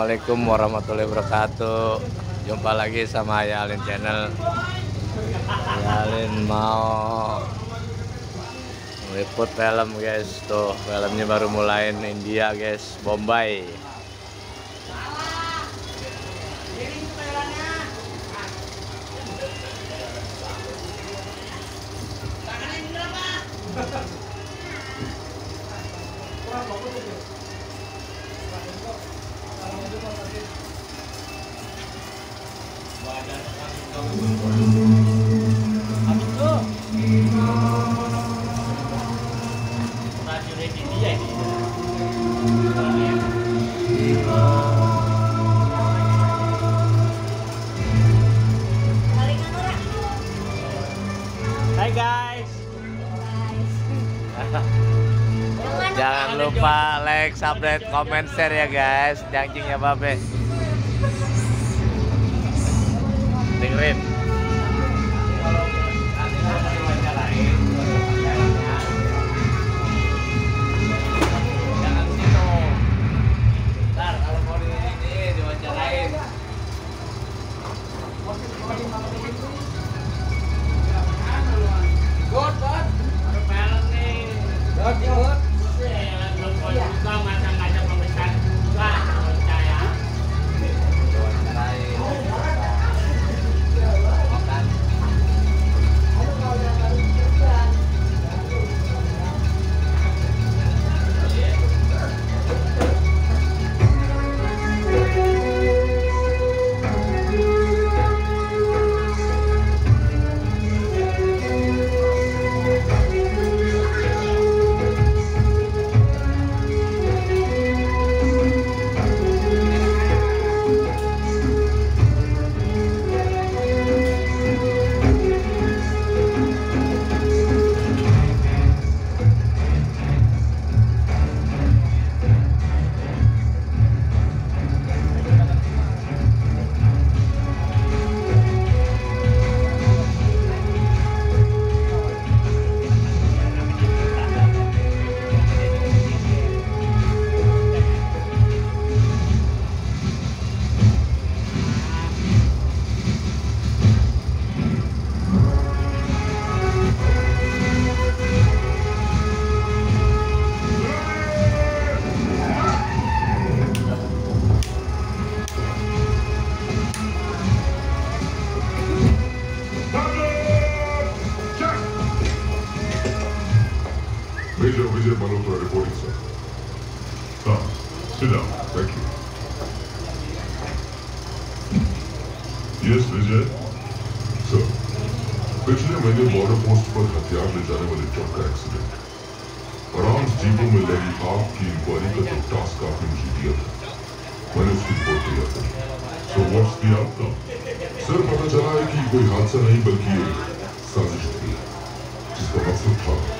Assalamualaikum warahmatullahi wabarakatuh. Jumpa lagi sama Yalin Channel. Yalin mau Meliput film guys. Tuh filmnya baru mulai India guys. Bombay Hai guys. Jangan lupa like, subscribe, comment, share ya guys. Janjinya babe penting rin Major Vijay Malhotra reporting, sir. Ah, sit down. Thank you. Yes, Vijay. Sir, पिछले महीने border post पर हथियार ले जाने वाले truck का accident आराम्स जीपो में लगी आग की इंक्वायरी का जो टास्क आपने मुझे दिया था मैंने उसकी रिपोर्ट तैयार करी so what's the outcome sir पता चला है कि कोई हादसा नहीं बल्कि साजिश थी जिसका मकसद था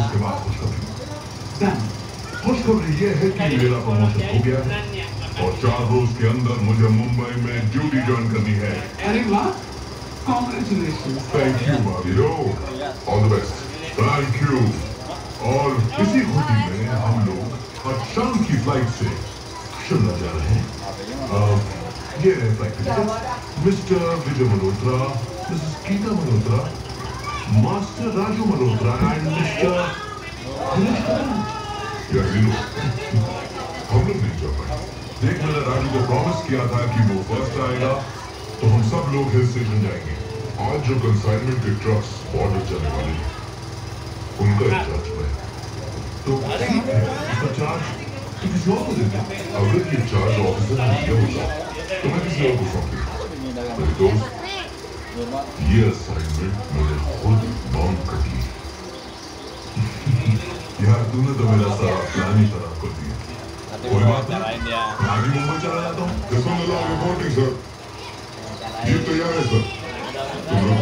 उसके बाद खुशखबरी खुशखबरी ये है कि मेरा प्रमोशन हो गया है और चार रोज के अंदर मुझे मुंबई में ड्यूटी ज्वाइन करनी है अरे thank you भाभीरो all the best thank you और इसी खुशी में हम लोग आज शाम की फ़्लाइट से शिमला जा रहे हैं अ, ये है flight mister Vijay Malhotra missus Geeta Malhotra master Raju Malhotra and mister Dinesh Kapoor यार विनो हम लोग नहीं जा पाए देख मैंने राजू को प्रॉमिस किया था कि वो फ़र्स्ट आएगा तो हम सब लोग हिल स्टेशन जाएँगे। आज जो कंसाइनमेंट के ट्रक्स बॉर्डर चलने वाले हैं, उनका इंचार्ज मैं तो ठीक है इसका चार्ज तो किसी और को देते अगर ये चार्ज ऑफिसर दिया होता तो मैं किसी और को सौंप देता। मेरे दोस्त ये असाइनमेंट मैंने खुद मांग कर ली यार तूने तो मेरा सारा प्लान ही खराब कर दिया। कोई बात नहीं। आगे मुंबई चला जाता हूँ जैसा मिला रिपोर्टिंग सर ये तैयार है सर तुम लोग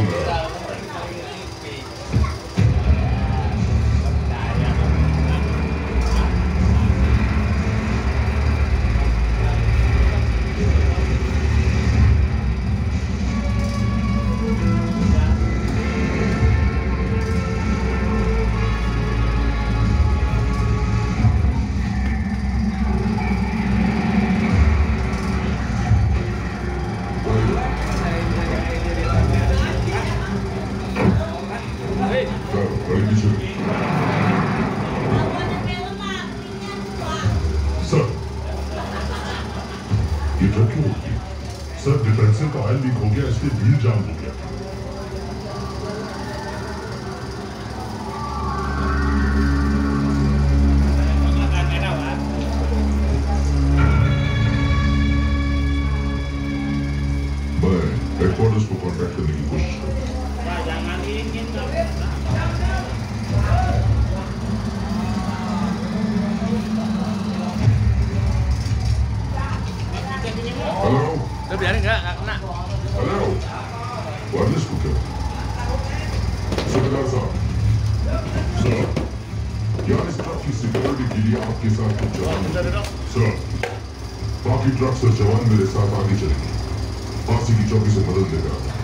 बाकी ट्रक और जवान मेरे साथ आगे चलेंगे फांसी की चौकी से मदद लेकर आता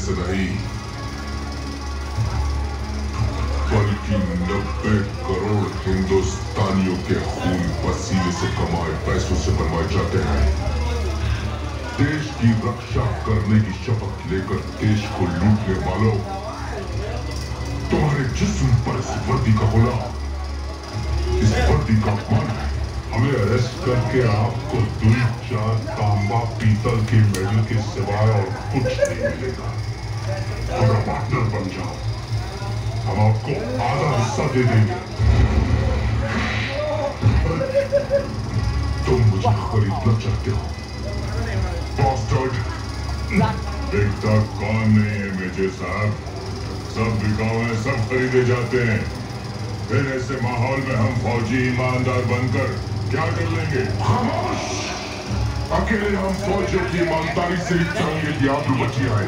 से नहीं बल्कि नब्बे करोड़ हिंदुस्तानियों के खून पसीने से कमाए पैसों से बनवाए जाते हैं। देश की रक्षा करने की शपथ लेकर देश को लूटने वालों, तुम्हारे जिस्म पर इस वर्दी का गुलाम इस वर्दी का है। हमें अरेस्ट करके आपको दुई चार तांबा पीतल के मेडल सिवाय और कुछ नहीं मिलेगा हमारा पार्टनर बन जाओ हम आपको आधा हिस्सा दे देंगे तुम मुझे खरीदना चाहते हो बिकता कौन नहीं है मेजे साहब सब बिकाऊ हैं सब खरीदे जाते हैं फिर ऐसे माहौल में हम फौजी ईमानदार बनकर क्या कर लेंगे? खामोश अकेले हम फौजियों की ईमानदारी से कि आप बची आए।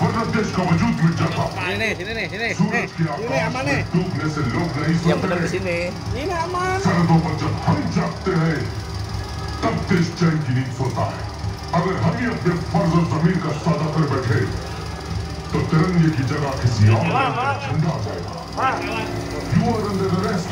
वरना देश का वजूद मिट जाता. सूरज के आकाश में डूबने से लोग नहीं सोते. सरहदों पर जब हम जागते हैं तब देश चैन की नींद सोता है। अगर हम ही अपने फ़र्ज़ और ज़मीन का सौदा कर बैठे तो तिरंगे की जगह किसी और झंडा आ जाएगा। You are under arrest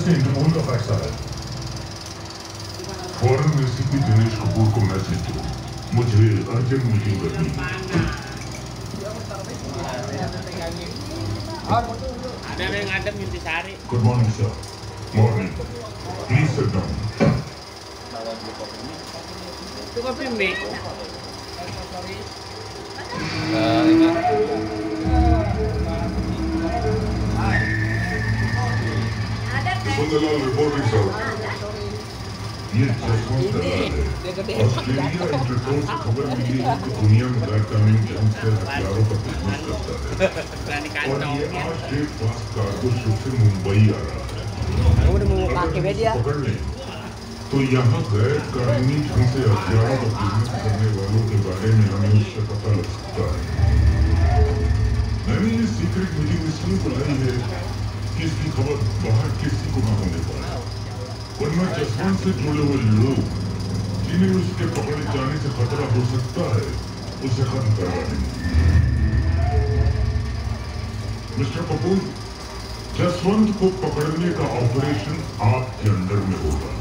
से इंटरपोल का फैक्स आया फॉरेन रेसिपी दिनेश कपूर को मैसेज दो मुझे अर्जेंट मीटिंग करनी है Ada kan? Sundarlal reporting sir ये जसवंत दलाल है ऑस्ट्रेलिया इंटरपोल से खबर मिली है कि दुनिया में गैर कानूनी ढंग से हथियारों का बिज़नेस करता है और ये ya. आज डेट पास कार्गो शिप से मुंबई आ रहा है Aku udah mau pakai media. पकड़ लें तो यहाँ गैर कानूनी ढंग से हथियारों का बिज़नेस करने वालों के बारे में हमें उससे पता लग सकता है मैंने ये सीक्रेट मीटिंग इसलिए बुलाई है कि इसकी खबर बाहर किसी ना होने पाए वरना जसवंत से जुड़े हुए लोग ने उसके पकड़े जाने से खतरा हो सकता है उसे खत्म करवा देंगे मिस्टर कपूर जसवंत को पकड़ने का ऑपरेशन आपके अंडर में होगा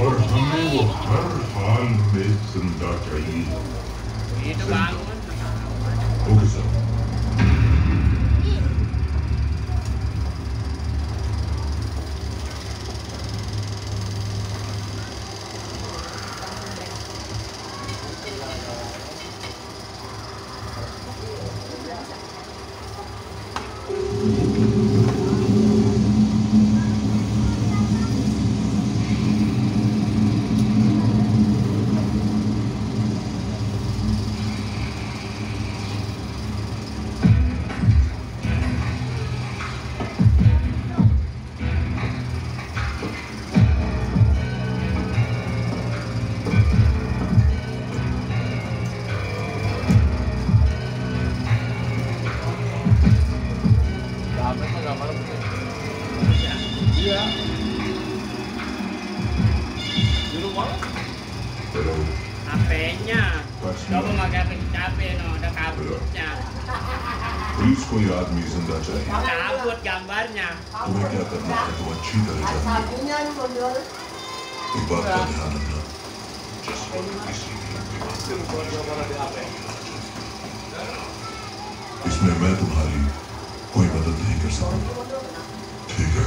और हमें वो हर हाल में ज़िंदा चाहिए ओके सर तुम्हारी कोई मदद नहीं कर सकता ठीक है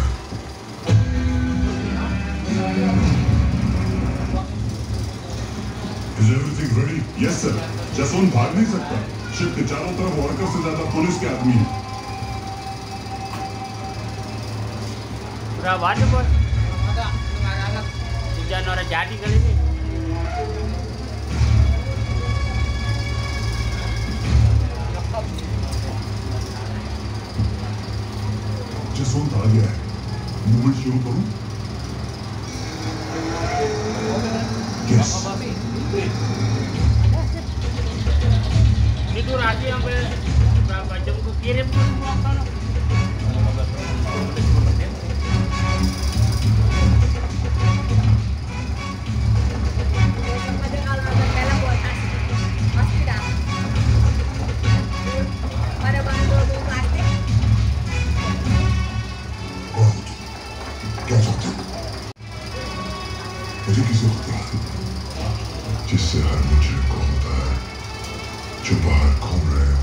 Is everything ready? Yes, sir. Jaswant भाग नहीं सकता शिप के चारों तरफ़ वर्कर से ज़्यादा पुलिस के आदमी हैं orang jadi kali ini. Jaswant आ गया है मूवमेंट शुरू करूं yes Tidur aja sampai berapa jam ku kirim जिससे हर मुझे को होता है जो बाहर घूम रहे हैं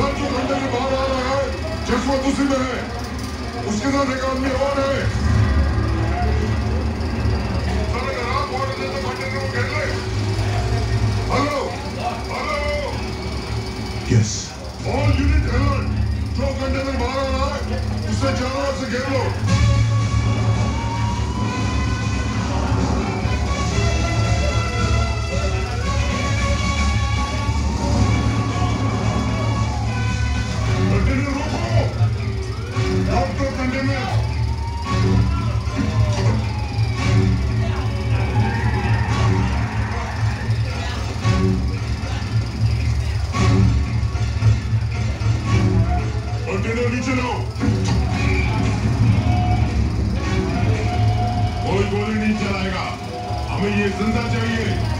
सर जो घंटे के बाहर आ रहा है जसवंत उसी में है उसके साथ एक आदमी और है। सर अगर आप तो घंटे में वो घेर ले। Hello hello. Yes all unit alert जो घंटे में बाहर आ रहा है उससे चारों ओर से घेर लो नीचे लो कोई गोली नहीं चलाएगा। हमें ये ज़िंदा चाहिए।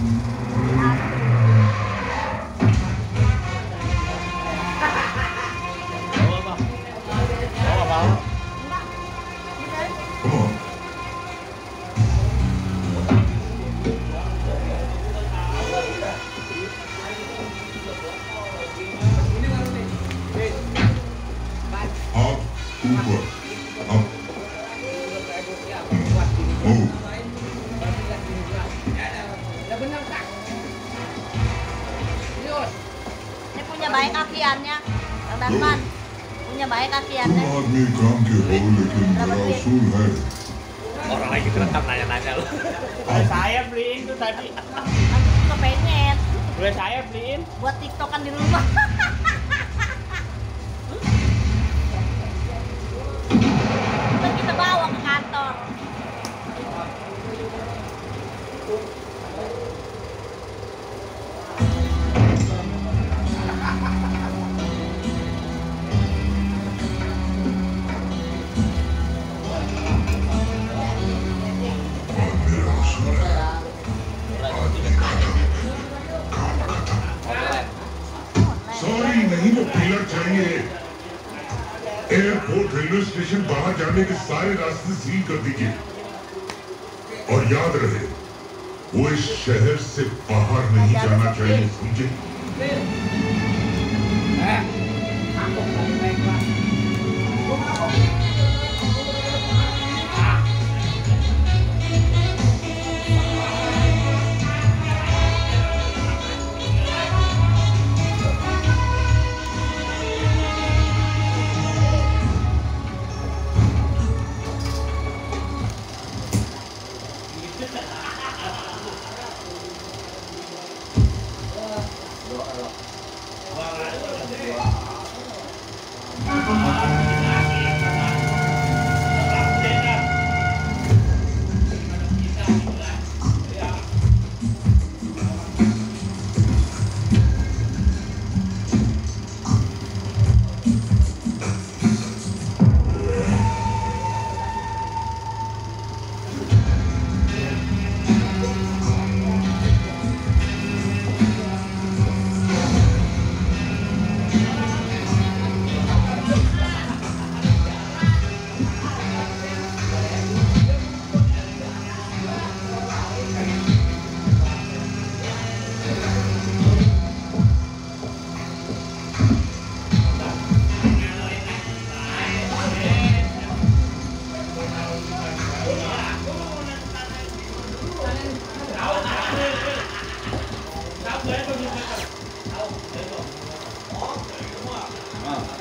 tadi. Aku juga pengen Udah saya beliin. buat tiktokan di rumah. Kita bawa ke kantor. वो चाहिए एयरपोर्ट रेलवे स्टेशन बाहर जाने के सारे रास्ते सील कर दीजिए। और याद रहे, वो इस शहर से बाहर नहीं जाना चाहिए, समझे?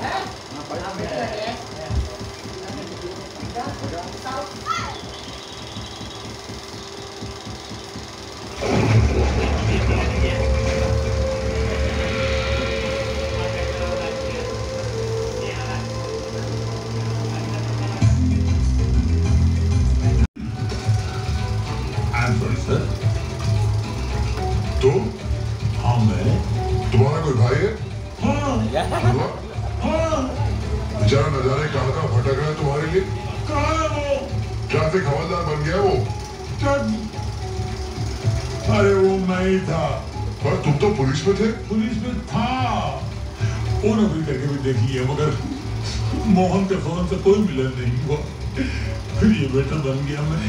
Hah? Ngapain? पुलिस में थे पुलिस में था वो नौकरी करके भी देख लिया मगर मोहन के फ़ोन से कोई मिलन नहीं हुआ। फिर ये वेटर बन गया मैं।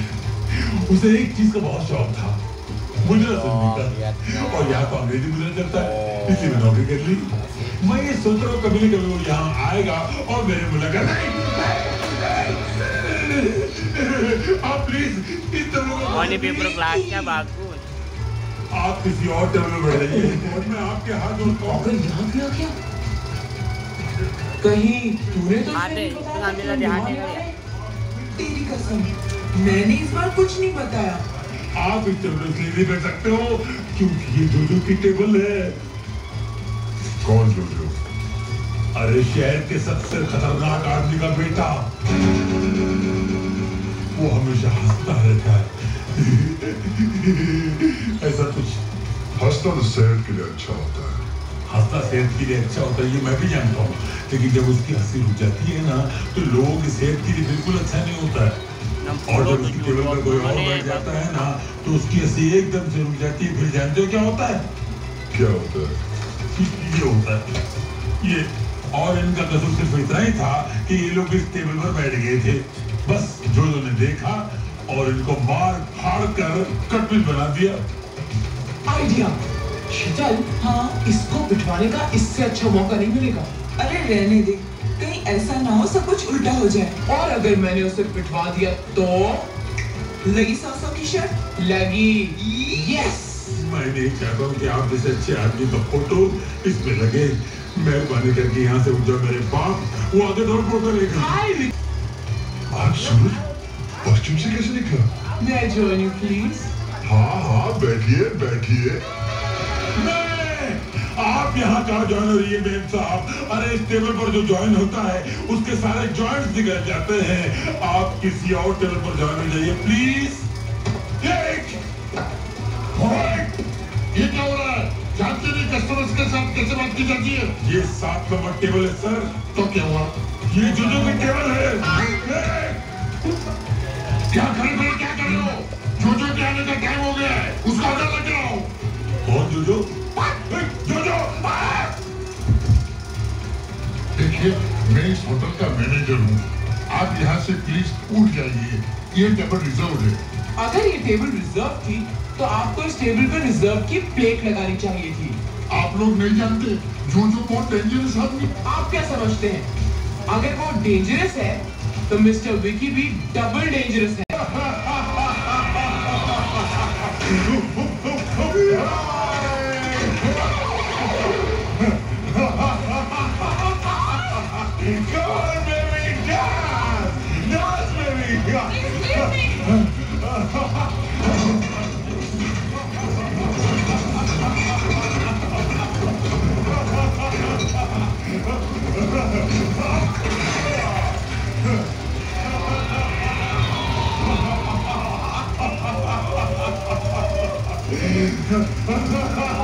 उसे एक चीज़ का बहुत शौक था मुजरा सुनने का और यहाँ तो अंग्रेज़ी मुजरा चलता है इसलिए मैं नौकरी कर ली। मैं ये सोच रहा हूँ कभी न कभी वो यहाँ आएगा और मेरे मुलाकात आप प्लीज़ इन दोनों को ini paper kelasnya bagus. आप किसी और टेबल में बैठ जाइए और मैं आपके हाथ जोड़ता हूँ यहाँ गया क्या? कहीं तूने तो नहीं hati आने kali वाला ya? है? तेरी कसम मैंने इस बार कुछ नहीं बताया। आप इस टेबल इसलिए नहीं बैठ सकते हो क्योंकि ये जोजो की टेबल है। कौन जो जो अरे शहर के सबसे खतरनाक आदमी का बेटा। वो हमेशा हंसता रहता है। ऐसा कुछ। हंसना तो सेहत के लिए अच्छा होता है। हंसना सेहत के लिए अच्छा होता है ये मैं भी जानता हूँ। लेकिन जब उसकी हँसी रुक जाती है ना तो लोगों की सेहत के लिए बिल्कुल अच्छा नहीं होता है। और जब उसकी टेबल पर कोई और बैठ जाता है ना तो उसकी हँसी एकदम से रुक जाती है। फिर जानते हो क्या होता है? क्या होता है? ये होता है। ये और इनका कसूर सिर्फ़ इतना ही था कि ये लोग इस टेबल पर बैठ गए थे। बस जो उन्होंने देखा और इनको मार फाड़ कर कटपिल बना दिया। आइडिया। शीतल हाँ इसको बिठवाने का इससे अच्छा मौका नहीं मिलेगा। अरे रहने दे कहीं ऐसा ना हो सब कुछ उल्टा हो जाए। और अगर मैंने उसे बिठवा दिया तो? लगी सौ सौ की शर्ट? लगी। यस मैं नहीं चाहता हूँ कि आप जैसे अच्छे आदमी का फ़ोटो इसमें लगे। मेहरबानी करके यहाँ से उठ जाओ मेरे बाप वो आगे दौड़ फ़ोटो लेगा आज सूरज। पश्चिम से कैसे निकला मैं जॉइन यू प्लीज़ हाँ हाँ बैठिए बैठिए आप यहाँ कहा ज्वाइन हो रही है मेम साहब अरे इस टेबल पर जो ज्वाइन होता है उसके सारे जॉइंट्स निकल जाते हैं आप किसी और टेबल पर ज्वाइन हो जाइए प्लीज़ एक ये क्या हो रहा है जानते नहीं कस्टमर्स के साथ कैसे बात की जाती है ये सात नंबर टेबल है सर तो क्या हुआ ये जोजो की टेबल है क्या कर रहे हो क्या कर रहे हो? जो जो के आने का टाइम हो गया है। उसको ऑर्डर लेके आओ कौन जोजो? जोजो देखिए मैं इस होटल का मैनेजर हूँ। आप यहाँ से प्लीज़ उठ जाइए। ये टेबल रिज़र्व है। अगर ये टेबल रिज़र्व थी तो आपको इस टेबल पर रिज़र्व की प्लेट लगानी चाहिए थी। आप लोग नहीं जानते जो जो बहुत डेंजरस आदमी? आप क्या समझते हैं? अगर वो डेंजरस है तो मिस्टर विकी भी डबल डेंजरस है। Ha, ha, ha.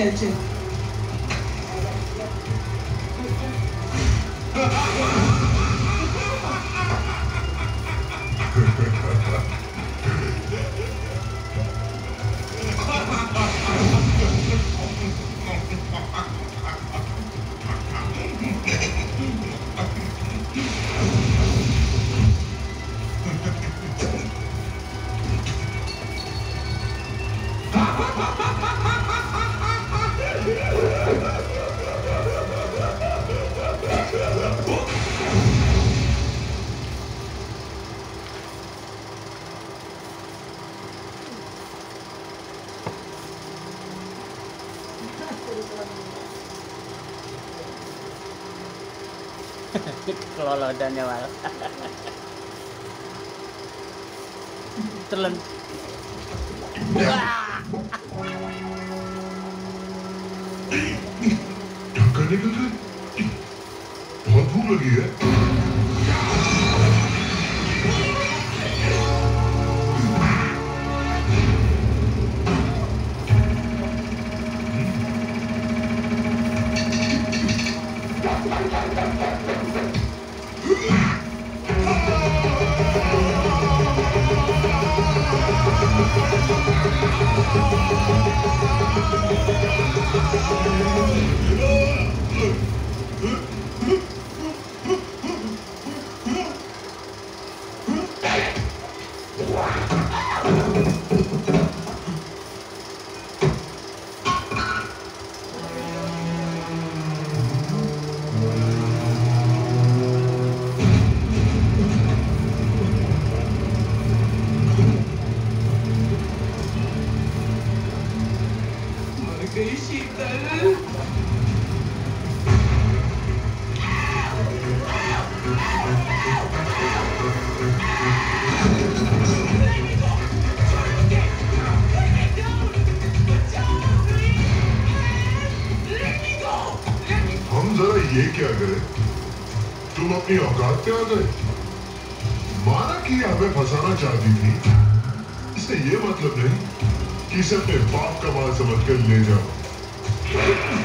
अरे चल चल Kelolodan ya malah. Telan. ढक्कन निकल गए बहुत भूख लगी हम जरा ये क्या करे तुम अपनी औकात पे आ गए माना कि हमें फंसाना चाहती थी इससे ये मतलब नहीं कि इसे अपने बाप का माल समझ कर ले जाओ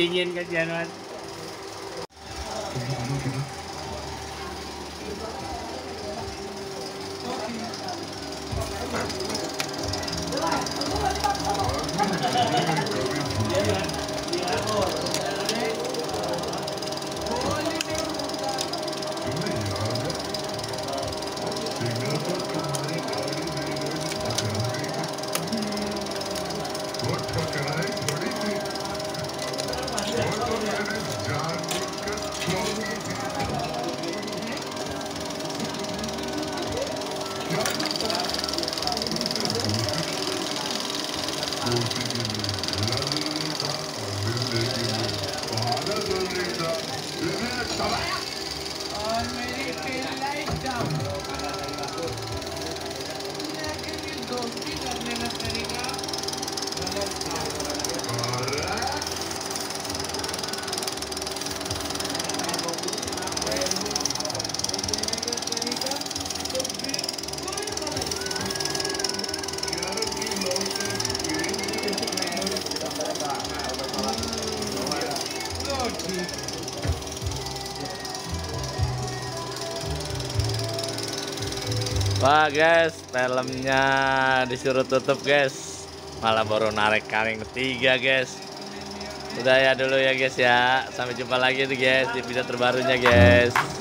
cingin kejadian. और मेरी टेल दोस्ती करने का तरीका गलत था guys, filmnya disuruh tutup guys. Malah baru narik karing ketiga guys. Udah ya dulu ya guys ya. Sampai jumpa lagi nih guys di video terbarunya guys.